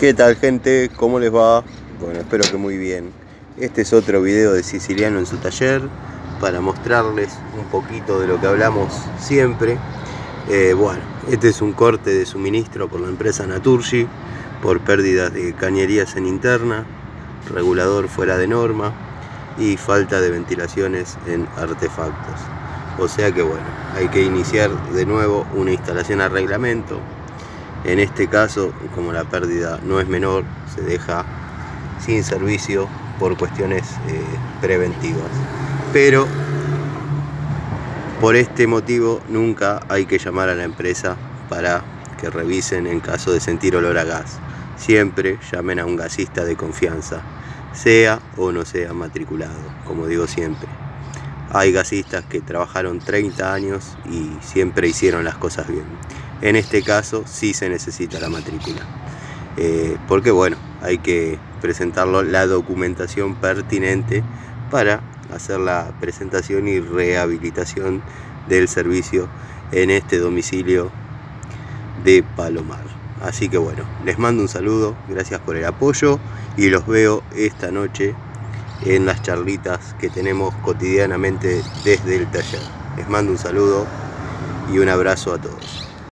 ¿Qué tal gente? ¿Cómo les va? Bueno, espero que muy bien. Este es otro video de Siciliano en su taller para mostrarles un poquito de lo que hablamos siempre. Eh, bueno, este es un corte de suministro por la empresa Naturgi por pérdidas de cañerías en interna, regulador fuera de norma y falta de ventilaciones en artefactos. O sea que bueno, hay que iniciar de nuevo una instalación a reglamento en este caso, como la pérdida no es menor, se deja sin servicio por cuestiones eh, preventivas. Pero por este motivo nunca hay que llamar a la empresa para que revisen en caso de sentir olor a gas. Siempre llamen a un gasista de confianza, sea o no sea matriculado, como digo siempre. Hay gasistas que trabajaron 30 años y siempre hicieron las cosas bien. En este caso sí se necesita la matrícula. Eh, porque bueno, hay que presentarlo la documentación pertinente para hacer la presentación y rehabilitación del servicio en este domicilio de Palomar. Así que bueno, les mando un saludo, gracias por el apoyo y los veo esta noche en las charlitas que tenemos cotidianamente desde el taller. Les mando un saludo y un abrazo a todos.